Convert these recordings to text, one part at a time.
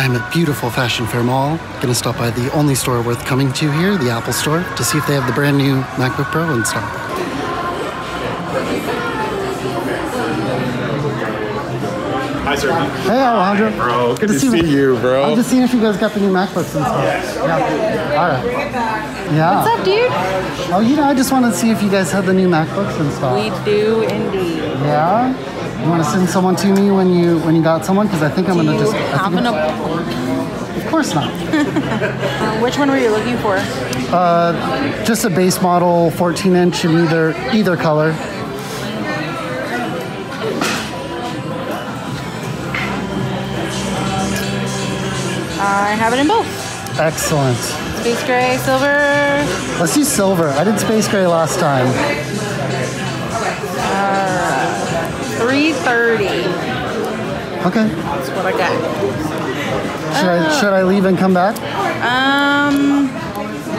I'm at beautiful Fashion Fair Mall. Gonna stop by the only store worth coming to here, the Apple Store, to see if they have the brand new MacBook Pro in stock. Hi, sir. Hey, Alejandro. Bro, good, to, see see, you, bro. I'm just seeing if you guys got the new MacBooks and stuff. Yeah. All right. Yeah. What's up, dude? Oh, you know, I just wanted to see if you guys had the new MacBooks and stuff. We do indeed. Yeah. You want to send someone to me when you when you got someone? Because I think I'm Do gonna just. Have an Of course not. Which one were you looking for? Uh, Just a base model, 14 inch in either either color. I have it in both. Excellent. Space gray, silver. Let's use silver. I did space gray last time. 330. Okay. That's what I got. Should I should I leave and come back? Um,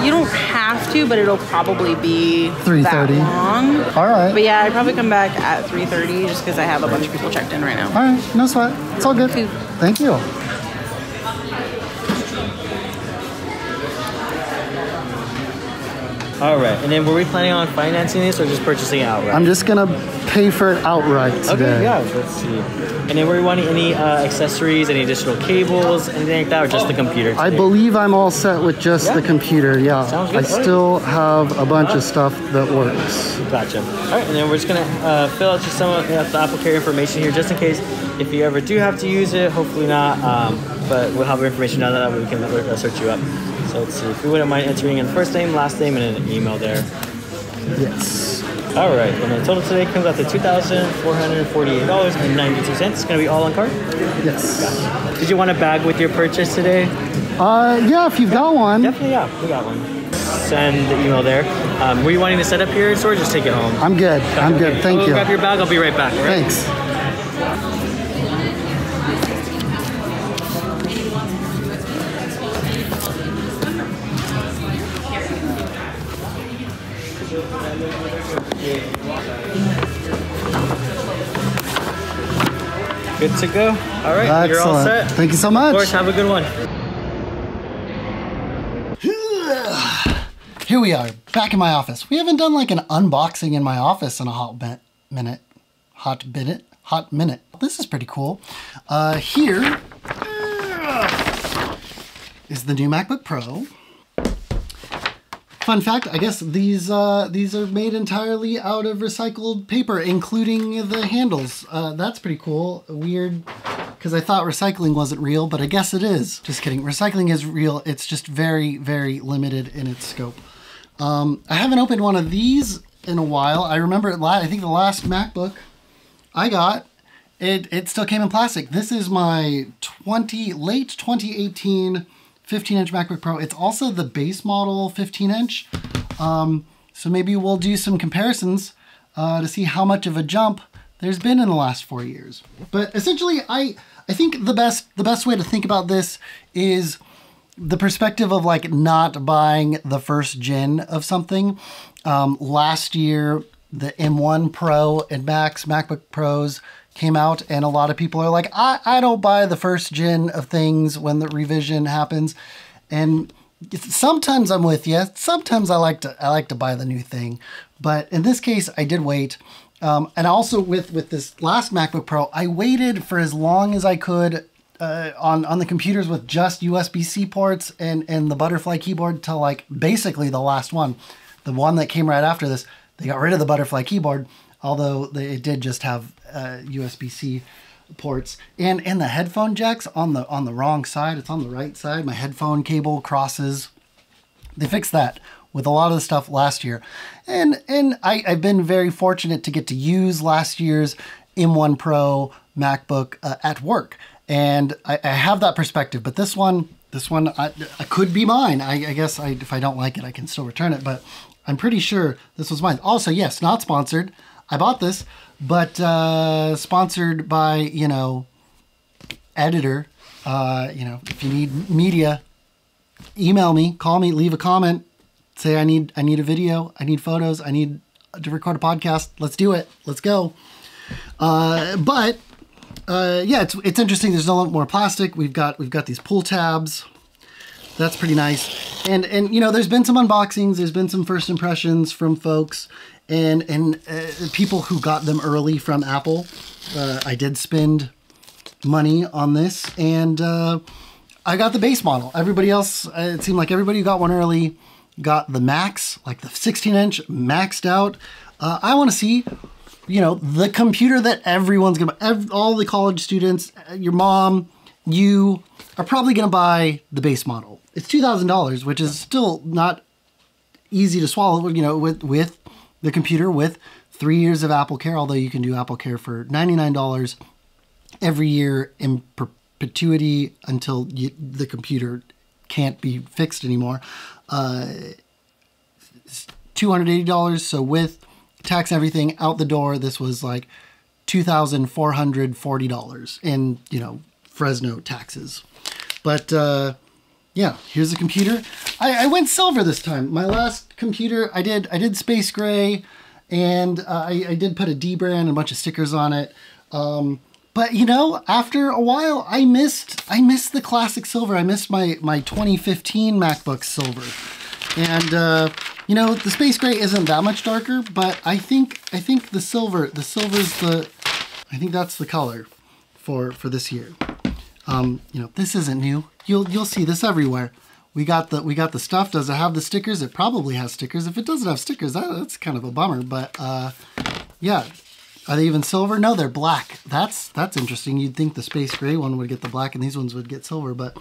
you don't have to, but it'll probably be 3:30. that long. All right. But yeah, I'd probably come back at 3:30 just because I have a bunch of people checked in right now. All right. No sweat. It's all good. Thank you. All right, and then were we planning on financing this or just purchasing it outright? I'm just gonna pay for it outright today. Okay, yeah, let's see. And then were we wanting any uh, accessories, any additional cables, anything like that, or just the computer? I believe I'm all set with just Yeah. the computer. Yeah. Sounds I good. Uh-huh. still have a bunch of stuff that works. Gotcha. All right, and then we're just gonna uh, fill out just some of the Apple Care information here, just in case if you ever do have to use it. Hopefully not, um, but we'll have our information there that we can uh, search you up. So let's see if you wouldn't mind entering in first name, last name, and an email there. Yes. All right, and the total today comes out to two thousand four hundred forty-eight dollars and ninety-two cents. It's gonna be all on card. Yes. Did you want a bag with your purchase today? Uh, yeah. If you've got one, Definitely, yeah, we got one. Send the email there. Um, were you wanting to set up here in store or just take it home? I'm good. I'm good. Okay, Thank I'll you. Grab your bag. I'll be right back. right? Thanks. Good to go. All right, you're all set. Thank you so much. Of course, have a good one. Here we are, back in my office. We haven't done like an unboxing in my office in a hot minute. Hot minute? Hot minute. This is pretty cool. Uh, here is the new MacBook Pro. Fun fact, I guess these uh, these are made entirely out of recycled paper, including the handles. Uh, that's pretty cool. Weird, because I thought recycling wasn't real, but I guess it is. Just kidding. Recycling is real. It's just very, very limited in its scope. Um, I haven't opened one of these in a while. I remember it. I think the last MacBook I got, it it still came in plastic. This is my 20 late 2018 15 inch MacBook Pro. It's also the base model 15 inch. Um, so maybe we'll do some comparisons uh, to see how much of a jump there's been in the last four years. But essentially, I I think the best the best way to think about this is the perspective of like not buying the first gen of something. Um, last year, the M1 Pro and Max MacBook Pros came out, and a lot of people are like, I, I don't buy the first gen of things when the revision happens. And sometimes I'm with you. Sometimes I like to I like to buy the new thing, but in this case, I did wait. Um, and also with with this last MacBook Pro, I waited for as long as I could uh, on on the computers with just USB-C ports and and the butterfly keyboard till like basically the last one, the one that came right after this. They got rid of the butterfly keyboard, although they, it did just have uh, USB-C ports and and the headphone jacks on the on the wrong side. It's on the right side. My headphone cable crosses. They fixed that with a lot of the stuff last year, and and I, I've been very fortunate to get to use last year's M1 Pro MacBook uh, at work, and I, I have that perspective. But this one, this one, I, I could be mine. I, I guess I, if I don't like it, I can still return it. But I'm pretty sure this was mine. Also, yes, not sponsored. I bought this, but uh, sponsored by you know editor. Uh, you know, if you need media, email me, call me, leave a comment, say I need I need a video, I need photos, I need to record a podcast. Let's do it. Let's go. Uh, but uh, yeah, it's it's interesting. There's a lot more plastic. We've got we've got these pull tabs. That's pretty nice. And and you know, there's been some unboxings. There's been some first impressions from folks, and and uh, people who got them early from Apple. Uh, I did spend money on this, and uh, I got the base model. Everybody else, uh, it seemed like everybody who got one early got the max, like the 16 inch maxed out. Uh, I want to see, you know, the computer that everyone's gonna, ev- all the college students, uh, your mom, you are probably gonna buy the base model. It's two thousand dollars, which is still not easy to swallow. You know, with with the computer with three years of Apple Care, although you can do Apple Care for ninety nine dollars every year in perpetuity until you, the computer can't be fixed anymore. Uh, $280. So with tax everything out the door, this was like $2,440 in, you know, Fresno taxes. But uh, yeah, here's the computer. I, I, went silver this time. My last computer, I did I did space gray, and uh, I, I, did put a dbrand and a bunch of stickers on it. Um, but you know, after a while, I missed I missed the classic silver. I missed my my 2015 MacBook silver, and uh, you know the space gray isn't that much darker, but I think I think the silver the silver's the I think that's the color for for this year. Um, you know, this isn't new. You'll you'll see this everywhere. We got the we got the stuff. Does it have the stickers? It probably has stickers. If it doesn't have stickers, that, that's kind of a bummer. But uh, yeah, are they even silver? No, they're black. That's that's interesting. You'd think the space gray one would get the black and these ones would get silver, but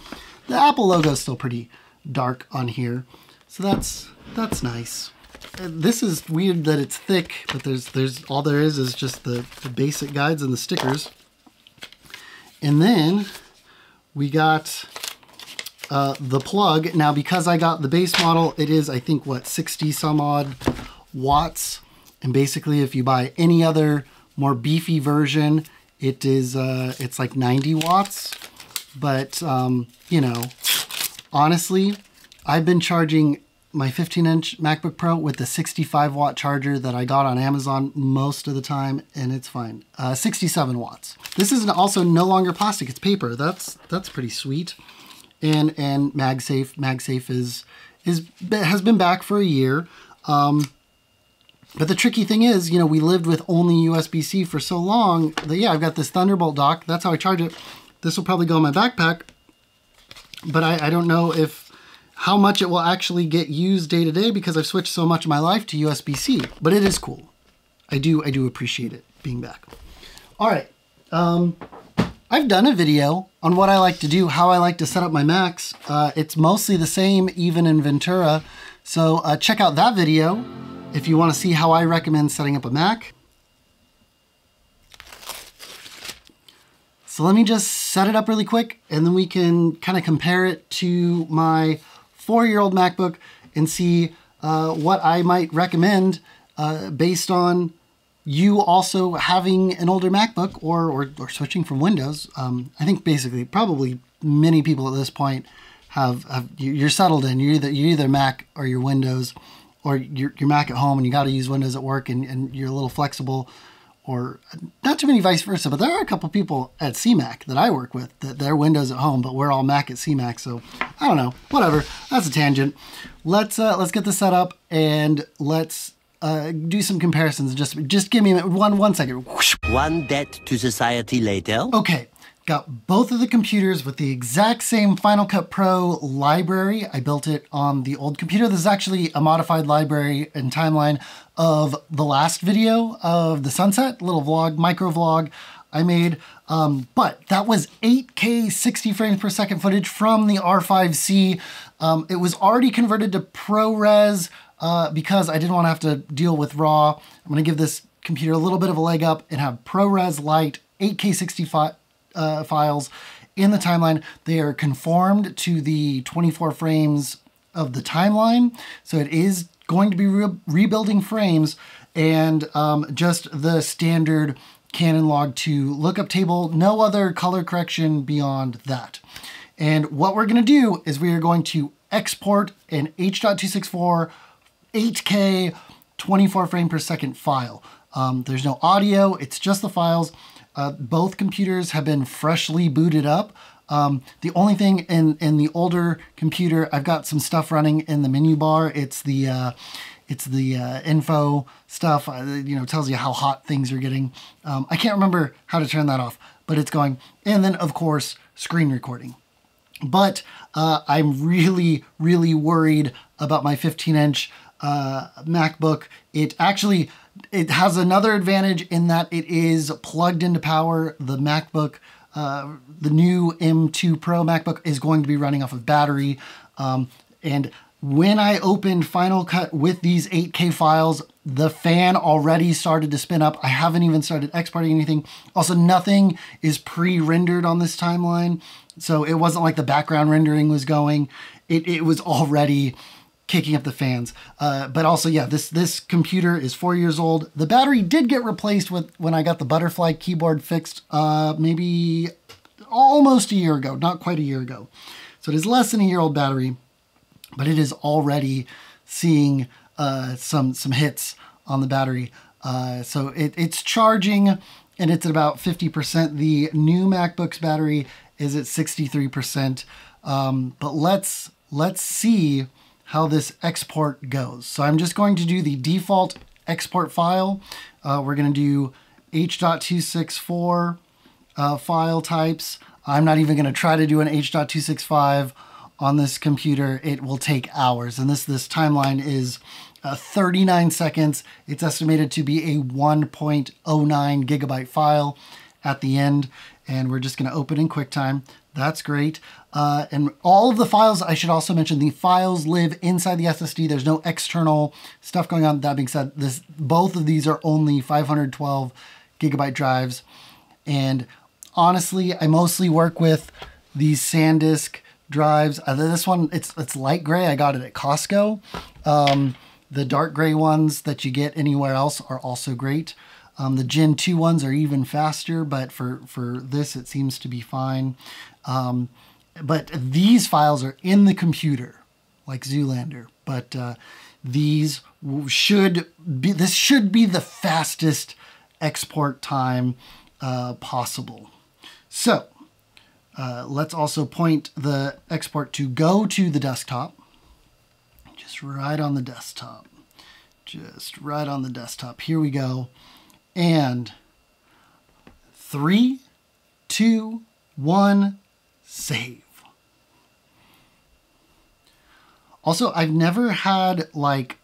the Apple logo is still pretty dark on here. So that's that's nice. Uh, this is weird that it's thick, but there's there's all there is is just the, the basic guides and the stickers. And then we got uh, the plug. Now, because I got the base model, it is, I think, what, 60 some odd watts. And basically, if you buy any other more beefy version, it is uh, it's like 90 watts. But um, you know, honestly, I've been charging my 15 inch MacBook Pro with the 65 watt charger that I got on Amazon most of the time, and it's fine. Uh, 67 watts. This is also no longer plastic; it's paper. That's that's pretty sweet. And and MagSafe MagSafe is is has been back for a year. Um, but the tricky thing is, you know, we lived with only USB-C for so long that, yeah, I've got this Thunderbolt dock. That's how I charge it. This will probably go in my backpack. But I, I don't know if how much it will actually get used day to day because I've switched so much of my life to USB-C. But it is cool. I do I do appreciate it being back. All right. Um, I've done a video on what I like to do, how I like to set up my Macs. Uh, it's mostly the same even in Ventura. So uh, check out that video if you want to see how I recommend setting up a Mac. So let me just set it up really quick and then we can kind of compare it to my four-year-old MacBook and see uh, what I might recommend uh, based on you also having an older MacBook or, or, or switching from Windows. Um, I think basically probably many people at this point have, have you're settled in. You're either, you're either Mac or you're Windows or your, your Mac at home and you got to use Windows at work and, and you're a little flexible, or not too many vice versa, but there are a couple people at CMAC that I work with that they're Windows at home, but we're all Mac at CMAC. So I don't know, whatever. That's a tangent. Let's uh, let's get this set up and let's uh, do some comparisons. Just just give me one one second. One debt to society later. Okay, Got both of the computers with the exact same Final Cut Pro library. I built it on the old computer. This is actually a modified library and timeline of the last video of the sunset, little vlog, micro vlog I made. Um, but that was 8K 60 frames per second footage from the R5C. Um, it was already converted to ProRes uh, because I didn't want to have to deal with RAW. I'm going to give this computer a little bit of a leg up and have ProRes Lite 8K 65 uh, files in the timeline. They are conformed to the 24 frames of the timeline. So it is going to be re rebuilding frames and um, just the standard Canon Log 2 lookup table, no other color correction beyond that. And what we're gonna do is we are going to export an H.264 8K 24 frame per second file. Um, there's no audio, it's just the files. Uh, both computers have been freshly booted up. Um, the only thing in, in the older computer, I've got some stuff running in the menu bar. It's the uh, it's the uh, info stuff. Uh, you know, tells you how hot things are getting. Um, I can't remember how to turn that off, but it's going. And then of course, screen recording. But uh, I'm really, really worried about my 15 inch uh, MacBook. It actually it has another advantage in that it is plugged into power. The MacBook, uh, the new M2 Pro MacBook, is going to be running off of battery. Um, and when I opened Final Cut with these 8K files, the fan already started to spin up. I haven't even started exporting anything. Also, nothing is pre-rendered on this timeline. So it wasn't like the background rendering was going. It, it was already kicking up the fans. Uh, but also, yeah, this this computer is four years old. The battery did get replaced with when I got the butterfly keyboard fixed, uh, maybe almost a year ago, not quite a year ago. So it is less than a year old battery, but it is already seeing uh, some some hits on the battery. Uh, so it, it's charging and it's at about 50%. The new MacBook's battery is at 63%. Um, but let's let's see how this export goes. So I'm just going to do the default export file. Uh, we're going to do H.264 uh, file types. I'm not even going to try to do an H.265 on this computer. It will take hours. And this, this timeline is uh, 39 seconds. It's estimated to be a 1.09 gigabyte file at the end. And we're just going to open in QuickTime. That's great. Uh, and all of the files, I should also mention, the files live inside the SSD. There's no external stuff going on. That being said, this both of these are only 512 gigabyte drives. And honestly, I mostly work with these SanDisk drives. Uh, this one, it's it's light gray. I got it at Costco. Um, the dark gray ones that you get anywhere else are also great. Um, the Gen 2 ones are even faster, but for, for this, it seems to be fine. Um, but these files are in the computer, like Zoolander. But uh, these should be, this should be the fastest export time uh, possible. So uh, let's also point the export to go to the desktop. Just right on the desktop. Just right on the desktop. Here we go. And three, two, one, save. Also, I've never had like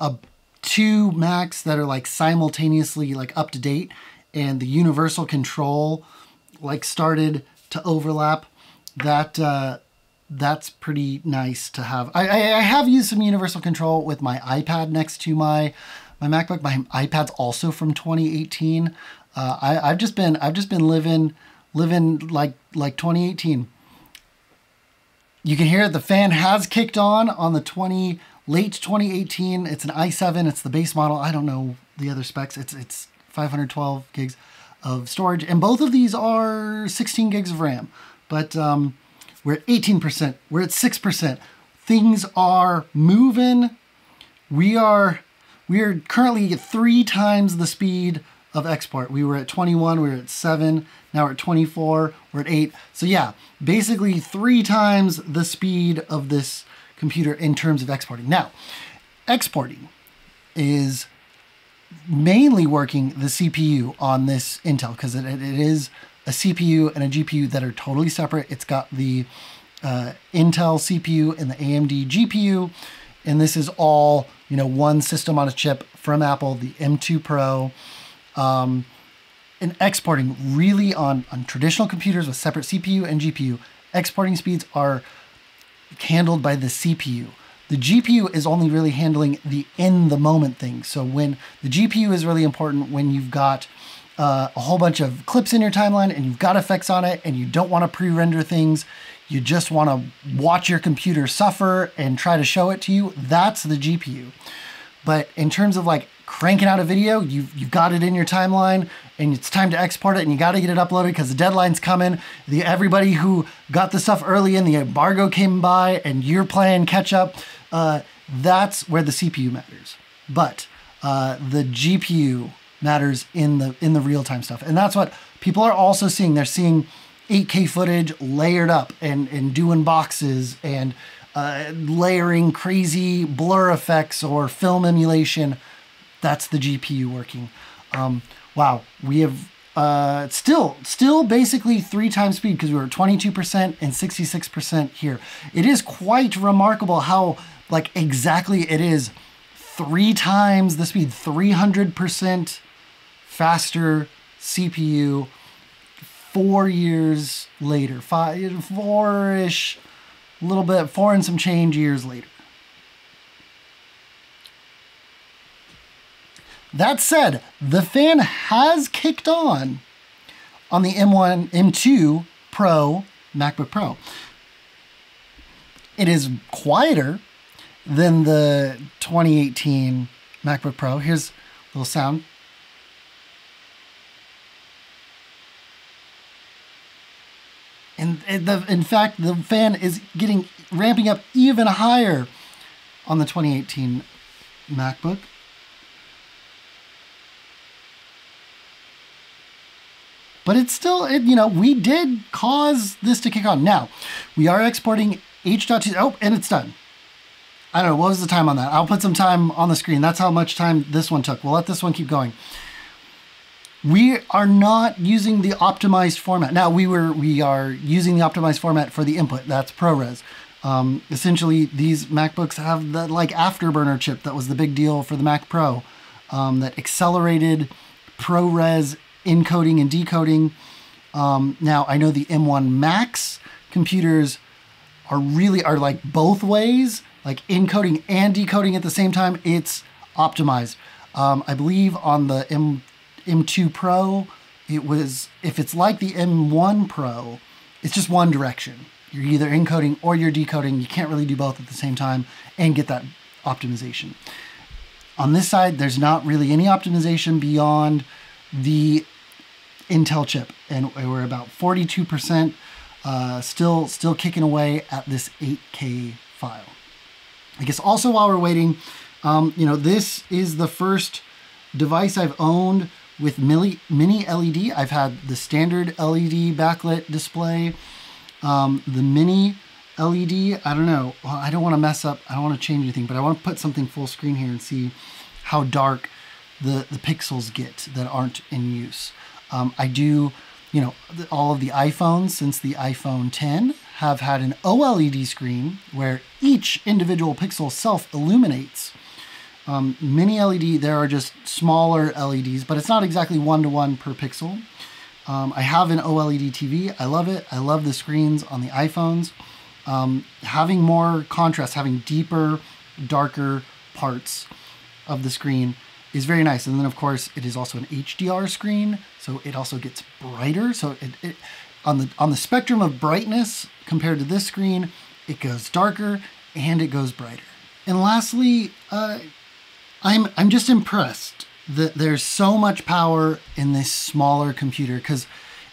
a two Macs that are like simultaneously like up to date and the universal control like started to overlap. That uh, that's pretty nice to have. I, I, I have used some universal control with my iPad next to my my MacBook. My iPad's also from 2018. Uh, I, I've just been I've just been living living like like 2018. You can hear the fan has kicked on on the 20 late 2018. It's an i7. It's the base model. I don't know the other specs. It's it's 512 gigs of storage, and both of these are 16 gigs of RAM. But um, we're at 18%. We're at 6%. Things are moving. We are we are currently at three times the speed of export. We were at 21, we were at 7, now we're at 24, we're at 8. So yeah, basically three times the speed of this computer in terms of exporting. Now, exporting is mainly working the CPU on this Intel because it, it is a CPU and a GPU that are totally separate. It's got the uh, Intel CPU and the AMD GPU, and this is all you know one system on a chip from Apple, the M2 Pro. Um, and exporting really on, on traditional computers with separate CPU and GPU, exporting speeds are handled by the CPU. The GPU is only really handling the in the moment thing. So when the GPU is really important when you've got uh, a whole bunch of clips in your timeline and you've got effects on it and you don't want to pre-render things, you just want to watch your computer suffer and try to show it to you, that's the GPU. But in terms of like cranking out a video, you've, you've got it in your timeline and it's time to export it and you got to get it uploaded because the deadline's coming. The, everybody who got the stuff early in the embargo came by and you're playing catch up. Uh, that's where the CPU matters. But uh, the GPU matters in the in the real time stuff, and that's what people are also seeing. They're seeing 8K footage layered up and and doing boxes and uh, layering crazy blur effects or film emulation. That's the GPU working. Um, wow, we have uh, still still basically three times speed because we were 22% and 66% here. It is quite remarkable how like exactly it is three times the speed, 300% faster CPU four years later, five, four-ish, a little bit, four and some change years later. That said, the fan has kicked on on the M1, M2 Pro MacBook Pro. It is quieter than the 2018 MacBook Pro. Here's a little sound. And the, in fact, the fan is getting ramping up even higher on the 2018 MacBook. But it's still, it, you know, we did cause this to kick on. Now, we are exporting H.2. Oh, and it's done. I don't know, what was the time on that? I'll put some time on the screen. That's how much time this one took. We'll let this one keep going. We are not using the optimized format. Now we were we are using the optimized format for the input. That's ProRes. Um, essentially, these MacBooks have the like afterburner chip that was the big deal for the Mac Pro um, that accelerated ProRes encoding and decoding. Um, now I know the M1 Max computers are really are like both ways, like encoding and decoding at the same time. It's optimized. Um, I believe on the M M2 Pro, it was if it's like the M1 Pro, it's just one direction. You're either encoding or you're decoding. You can't really do both at the same time and get that optimization. On this side, there's not really any optimization beyond the Intel chip, and we're about 42% uh, still still kicking away at this 8K file. I guess also while we're waiting, um, you know, this is the first device I've owned with mini, mini LED. I've had the standard LED backlit display, um, the mini LED. I don't know. Well, I don't want to mess up. I don't want to change anything, but I want to put something full screen here and see how dark the, the pixels get that aren't in use. Um, I do, you know, all of the iPhones since the iPhone 10 have had an OLED screen where each individual pixel self illuminates. Um, mini LED, there are just smaller LEDs, but it's not exactly one to one per pixel. Um, I have an OLED TV. I love it. I love the screens on the iPhones. Um, having more contrast, having deeper, darker parts of the screen is very nice. And then, of course, it is also an HDR screen, so it also gets brighter. So it, it on the on the spectrum of brightness compared to this screen, it goes darker and it goes brighter. And lastly, uh, I'm I'm just impressed that there's so much power in this smaller computer because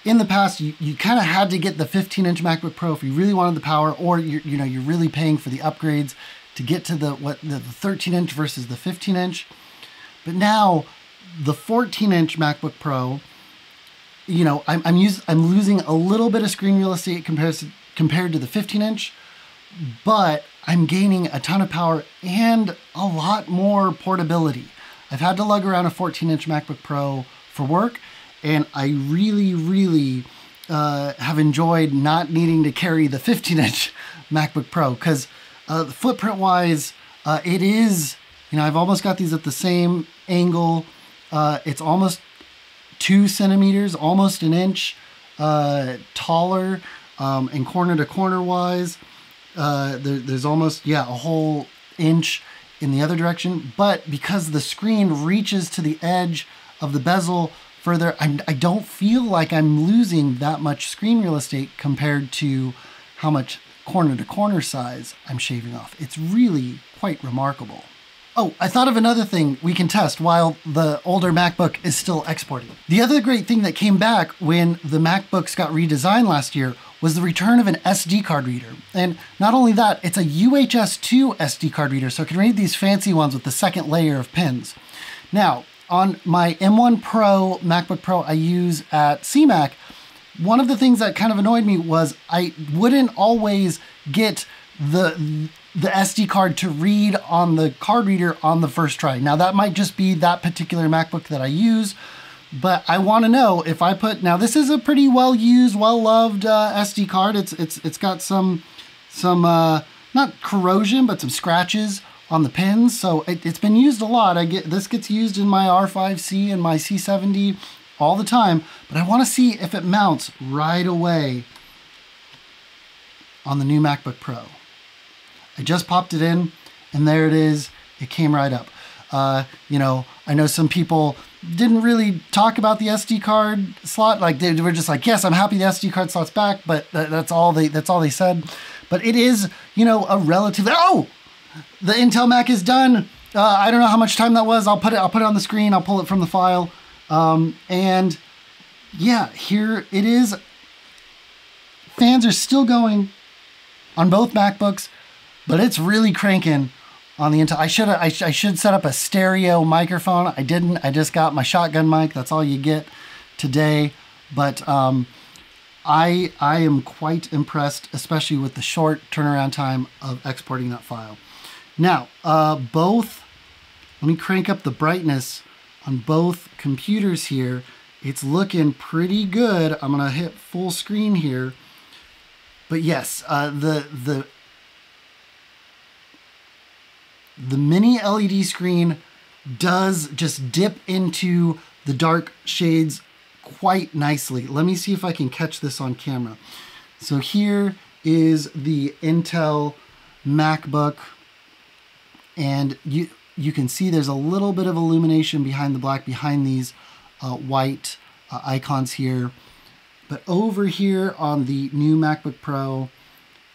in the past you, you kind of had to get the 15 inch MacBook Pro if you really wanted the power or you you know you're really paying for the upgrades to get to the what the 13 inch versus the 15 inch but now the 14 inch MacBook Pro you know I'm I'm, use, I'm losing a little bit of screen real estate compared to, compared to the 15 inch but I'm gaining a ton of power and a lot more portability. I've had to lug around a 14 inch MacBook Pro for work, and I really, really uh, have enjoyed not needing to carry the 15 inch MacBook Pro because uh, footprint wise, uh, it is, you know, I've almost got these at the same angle. Uh, it's almost two centimeters, almost an inch uh, taller, um, and corner to corner wise. Uh, there, there's almost, yeah, a whole inch in the other direction. But because the screen reaches to the edge of the bezel further, I'm, I don't feel like I'm losing that much screen real estate compared to how much corner to corner size I'm shaving off. It's really quite remarkable. Oh, I thought of another thing we can test while the older MacBook is still exporting. The other great thing that came back when the MacBooks got redesigned last year was the return of an SD card reader. And not only that, it's a UHS 2 SD card reader, so it can read these fancy ones with the second layer of pins. Now, on my M1 Pro MacBook Pro I use at CMAC, one of the things that kind of annoyed me was I wouldn't always get the the SD card to read on the card reader on the first try. Now that might just be that particular MacBook that I use, but I want to know if I put now this is a pretty well used, well loved uh, SD card. It's it's it's got some some uh, not corrosion, but some scratches on the pins. So it, has been used a lot. I get this gets used in my R5C and my C70 all the time, but I want to see if it mounts right away on the new MacBook Pro. I just popped it in and there it is. It came right up. Uh, you know, I know some people didn't really talk about the SD card slot. Like they were just like, yes, I'm happy the SD card slot's back, but that's all they that's all they said. But it is, you know, a relative. Oh, the Intel Mac is done. Uh, I don't know how much time that was. I'll put it. I'll put it on the screen. I'll pull it from the file. Um, and yeah, here it is. Fans are still going on both MacBooks, but it's really cranking on the Intel. I should I, sh I should set up a stereo microphone. I didn't. I just got my shotgun mic. That's all you get today. But um, I I am quite impressed, especially with the short turnaround time of exporting that file. Now, uh, both. Let me crank up the brightness on both computers here. It's looking pretty good. I'm gonna hit full screen here. But yes, uh, the the the mini LED screen does just dip into the dark shades quite nicely. Let me see if I can catch this on camera. So here is the Intel MacBook and you you can see there's a little bit of illumination behind the black behind these uh, white uh, icons here. But over here on the new MacBook Pro,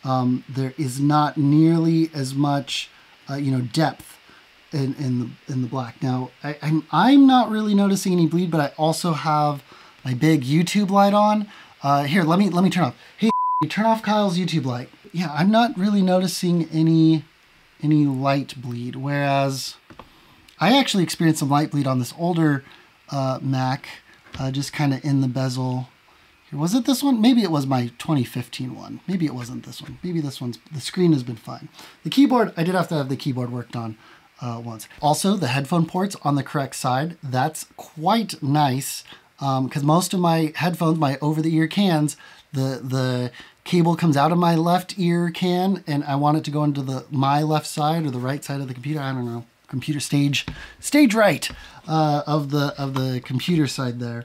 um, there is not nearly as much uh, you know, depth in, in the in the black. Now, I, I'm I'm not really noticing any bleed, but I also have my big YouTube light on. Uh, here, let me let me turn off. Hey, turn off Kyle's YouTube light. Yeah, I'm not really noticing any any light bleed, whereas I actually experienced some light bleed on this older uh, Mac, uh, just kind of in the bezel was it this one? Maybe it was my 2015 one. Maybe it wasn't this one. Maybe this one's, the screen has been fine. The keyboard, I did have to have the keyboard worked on uh, once. Also, the headphone ports on the correct side. That's quite nice because um, most of my headphones, my over-the-ear cans, the, the cable comes out of my left ear can and I want it to go into the my left side or the right side of the computer. I don't know. Computer stage, stage right uh, of the of the computer side there.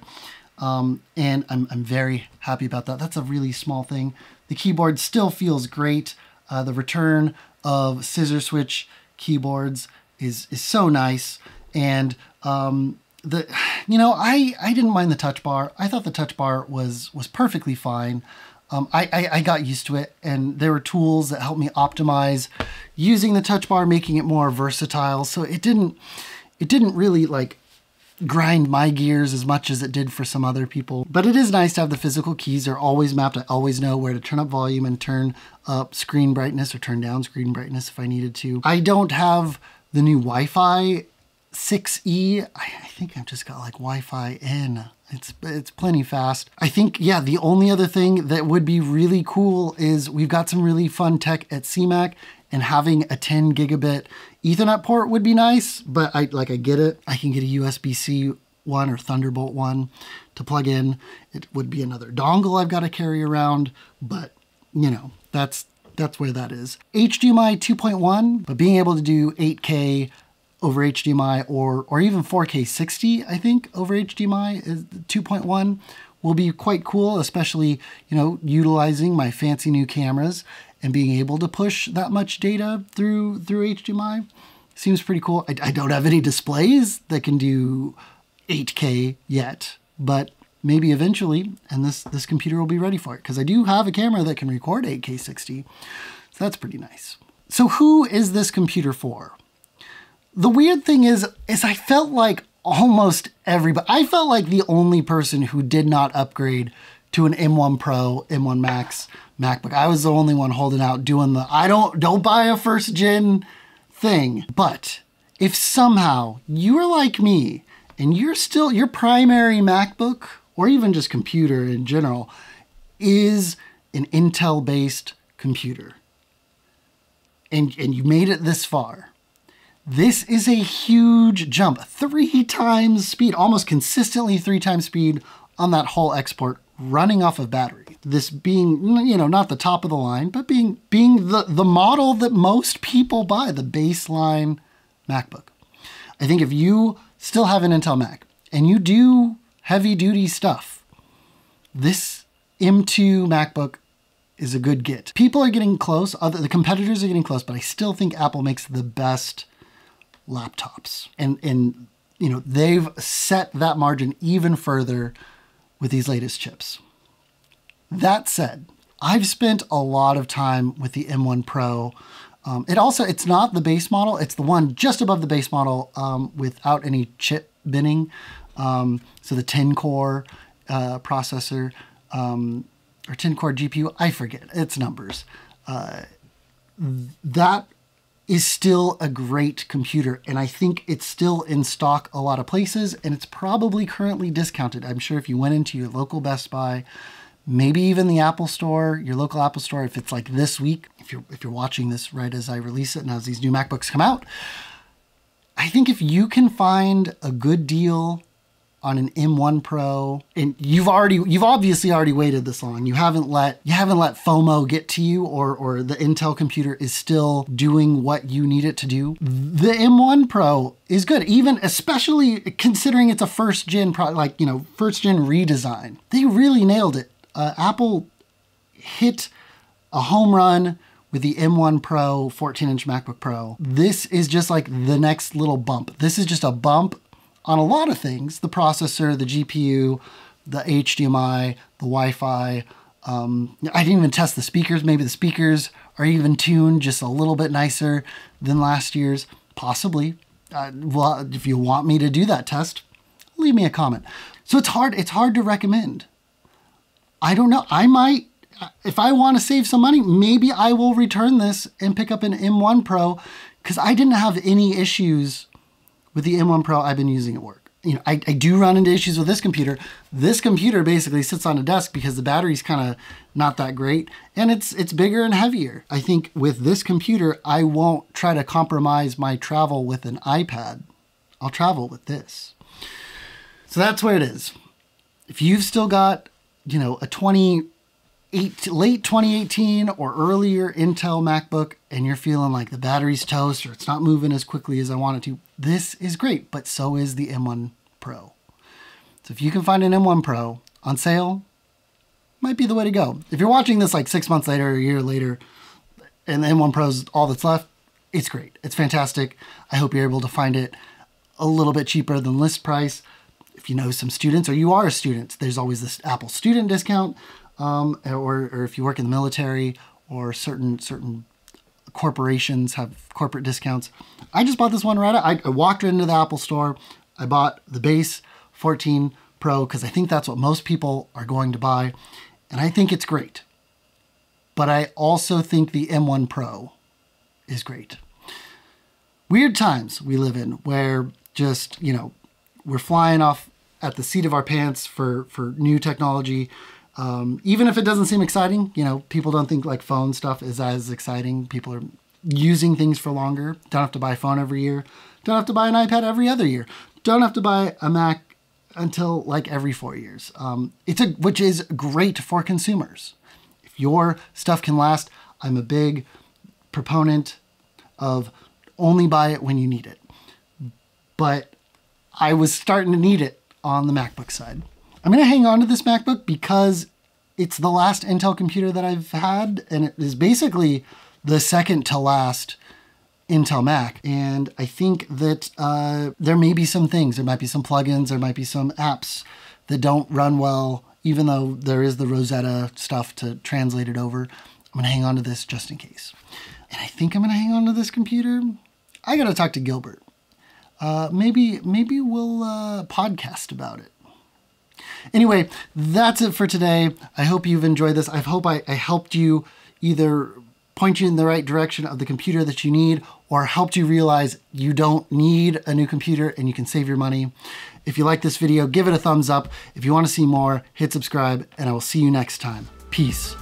Um, and I'm, I'm very happy about that. That's a really small thing. The keyboard still feels great. Uh, the return of scissor switch keyboards is, is so nice. And um, the, you know, I, I didn't mind the touch bar. I thought the touch bar was, was perfectly fine. Um, I, I, I, got used to it and there were tools that helped me optimize using the touch bar, making it more versatile. So it didn't, it didn't really like grind my gears as much as it did for some other people. But it is nice to have the physical keys. They're always mapped. I always know where to turn up volume and turn up screen brightness or turn down screen brightness if I needed to. I don't have the new Wi-Fi 6E. I think I've just got like Wi-Fi N. It's it's plenty fast. I think yeah, the only other thing that would be really cool is we've got some really fun tech at CMAC and having a 10 gigabit Ethernet port would be nice, but I like I get it. I can get a USB-C one or Thunderbolt one to plug in. It would be another dongle I've got to carry around, but you know, that's that's where that is. HDMI 2.1, but being able to do 8K over HDMI or or even 4K 60, I think, over HDMI is 2.1 will be quite cool, especially, you know, utilizing my fancy new cameras and being able to push that much data through through HDMI seems pretty cool. I, I don't have any displays that can do 8K yet, but maybe eventually, and this this computer will be ready for it because I do have a camera that can record 8K 60, so that's pretty nice. So who is this computer for? The weird thing is, is I felt like almost everybody, I felt like the only person who did not upgrade to an M1 Pro, M1 Max MacBook. I was the only one holding out doing the, I don't, don't buy a first gen thing. But if somehow you are like me and you're still your primary MacBook or even just computer in general is an Intel based computer and, and you made it this far, this is a huge jump. Three times speed, almost consistently three times speed on that whole export running off of battery. This being, you know, not the top of the line, but being being the, the model that most people buy, the baseline MacBook. I think if you still have an Intel Mac and you do heavy duty stuff, this M2 MacBook is a good get. People are getting close, other the competitors are getting close, but I still think Apple makes the best laptops. And and you know, they've set that margin even further with these latest chips. That said, I've spent a lot of time with the M1 Pro. Um, it also it's not the base model; it's the one just above the base model um, without any chip binning. Um, so the 10 core uh, processor um, or 10 core GPU, I forget its numbers. Uh, that is still a great computer, and I think it's still in stock a lot of places, and it's probably currently discounted. I'm sure if you went into your local Best Buy, maybe even the Apple Store, your local Apple Store, if it's like this week, if you're if you're watching this right as I release it and as these new MacBooks come out, I think if you can find a good deal on an M1 Pro, and you've already you've obviously already waited this long. You haven't let you haven't let FOMO get to you, or or the Intel computer is still doing what you need it to do. The M1 Pro is good, even especially considering it's a first gen pro, like you know first gen redesign. They really nailed it. Uh, Apple hit a home run with the M1 Pro 14 inch MacBook Pro. This is just like the next little bump. This is just a bump on a lot of things the processor, the GPU, the HDMI, the Wi Fi. Um, I didn't even test the speakers. Maybe the speakers are even tuned just a little bit nicer than last year's. Possibly. Uh, well, if you want me to do that test, leave me a comment. So it's hard. It's hard to recommend. I don't know. I might, if I want to save some money, maybe I will return this and pick up an M1 Pro because I didn't have any issues with the M1 Pro I've been using at work. You know, I, I do run into issues with this computer. This computer basically sits on a desk because the battery's kind of not that great and it's it's bigger and heavier. I think with this computer, I won't try to compromise my travel with an iPad. I'll travel with this. So that's where it is. If you've still got, you know, a 20 eight, late 2018 or earlier Intel MacBook and you're feeling like the battery's toast or it's not moving as quickly as I want it to, this is great, but so is the M1 Pro. So if you can find an M1 Pro on sale, might be the way to go. If you're watching this like six months later, a year later, and the M1 Pro is all that's left, it's great. It's fantastic. I hope you're able to find it a little bit cheaper than list price. If you know some students or you are a student, there's always this Apple student discount um, or, or if you work in the military or certain certain corporations have corporate discounts. I just bought this one right. I, I walked into the Apple store. I bought the base 14 Pro because I think that's what most people are going to buy, and I think it's great. But I also think the M1 Pro is great. Weird times we live in where just, you know, we're flying off at the seat of our pants for, for new technology. Um, even if it doesn't seem exciting, you know, people don't think like phone stuff is as exciting. People are using things for longer. Don't have to buy a phone every year. Don't have to buy an iPad every other year. Don't have to buy a Mac until like every four years. Um, it's a which is great for consumers. If your stuff can last, I'm a big proponent of only buy it when you need it. But I was starting to need it on the MacBook side. I'm to hang on to this MacBook because it's the last Intel computer that I've had, and it is basically the second to last Intel Mac. And I think that uh, there may be some things, there might be some plugins, there might be some apps that don't run well, even though there is the Rosetta stuff to translate it over. I'm to hang on to this just in case. And I think I'm to hang on to this computer. I got to talk to Gilbert. Uh, maybe maybe we'll uh, podcast about it. Anyway, that's it for today. I hope you've enjoyed this. I hope I, I helped you either point you in the right direction of the computer that you need or helped you realize you don't need a new computer and you can save your money. If you like this video, give it a thumbs up. If you want to see more, hit subscribe, and I will see you next time. Peace.